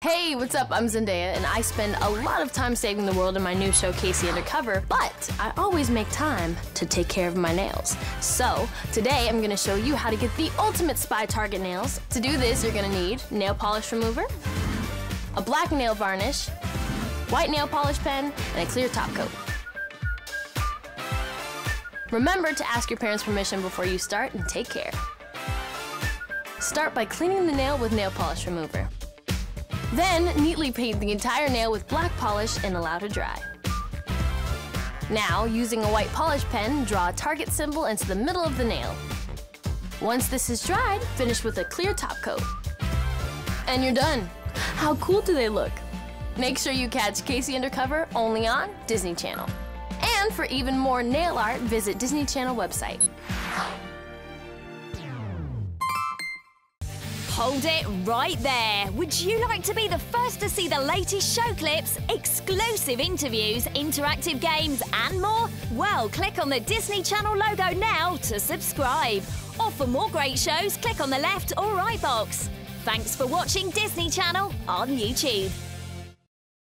Hey, what's up? I'm Zendaya, and I spend a lot of time saving the world in my new show, K.C. Undercover, but I always make time to take care of my nails. So, today I'm gonna show you how to get the ultimate spy target nails. To do this, you're gonna need nail polish remover, a black nail varnish, white nail polish pen, and a clear top coat. Remember to ask your parents' permission before you start and take care. Start by cleaning the nail with nail polish remover. Then, neatly paint the entire nail with black polish and allow to dry. Now, using a white polish pen, draw a target symbol into the middle of the nail. Once this is dried, finish with a clear top coat. And you're done. How cool do they look? Make sure you catch K.C. Undercover only on Disney Channel. And for even more nail art, visit Disney Channel website. Hold it right there. Would you like to be the first to see the latest show clips, exclusive interviews, interactive games, and more? Well, click on the Disney Channel logo now to subscribe. Or for more great shows, click on the left or right box. Thanks for watching Disney Channel on YouTube.